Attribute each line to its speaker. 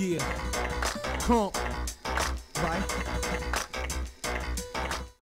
Speaker 1: Yeah. come Right?